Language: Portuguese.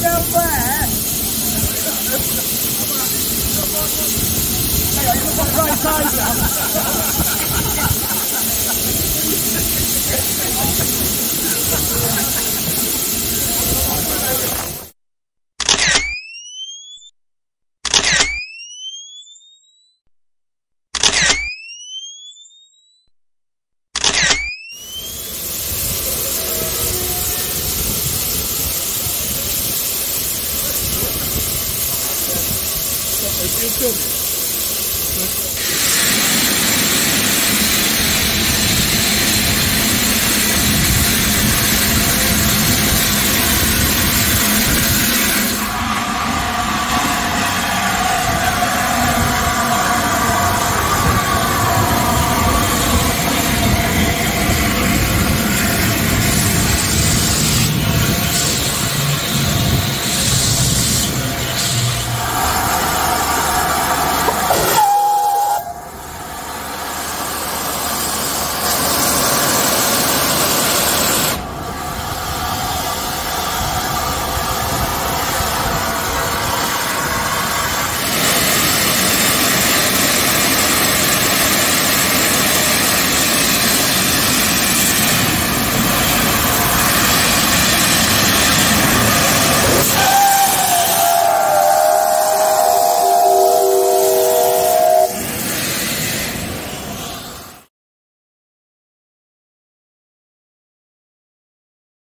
meu pé. Vou pra Itália. Aí tem o teu.